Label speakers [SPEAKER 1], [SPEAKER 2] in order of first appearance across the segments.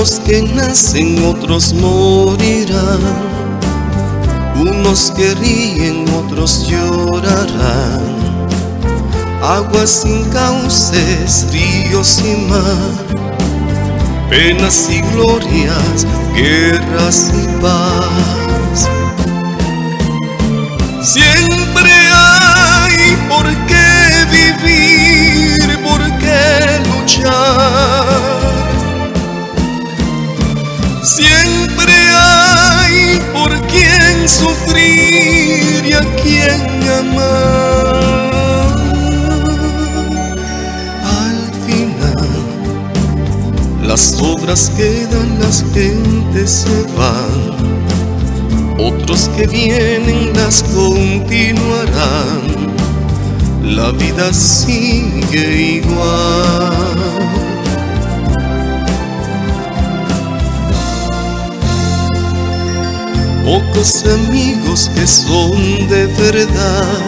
[SPEAKER 1] Los que nacen, otros morirán. Unos que ríen, otros llorarán. Aguas sin cauces, ríos y mar. Penas y glorias, guerras y paz. Siempre Siempre hay por quien sufrir y a quien amar. Al final, las obras quedan, las gentes se van. Otros que vienen las continuarán. La vida sigue igual. Pocos amigos que son de verdad.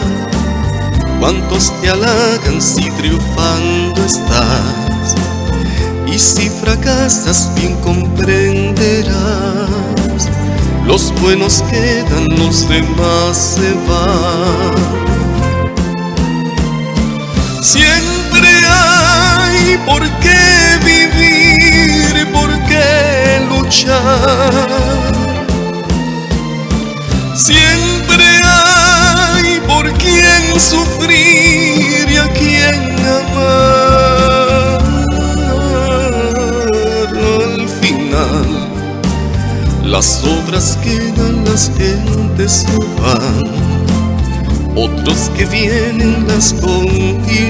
[SPEAKER 1] Cuántos te halagan si triunfando estás. Y si fracasas bien comprenderás. Los buenos quedan, los demás se van. Siempre hay por qué vivir, por qué luchar. Las obras quedan, las gentes se van. Otros que vienen las continuarán.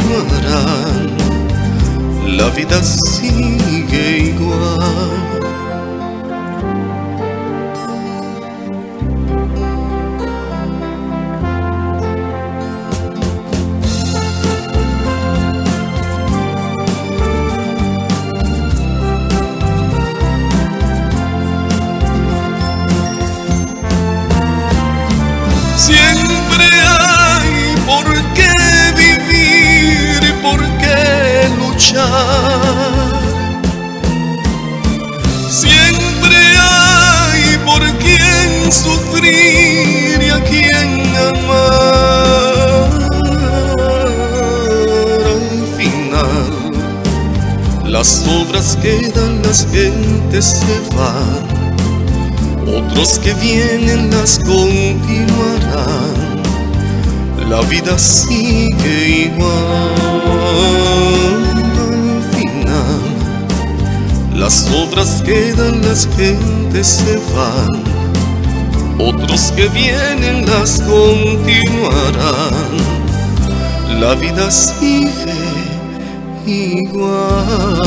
[SPEAKER 1] La vida sigue igual. Y a quien amar. Al final, las obras quedan, las gentes se van. Otros que vienen las continuarán. La vida sigue igual. Al final, las obras quedan, las gentes se van. Otros que vienen las continuarán. La vida sigue igual.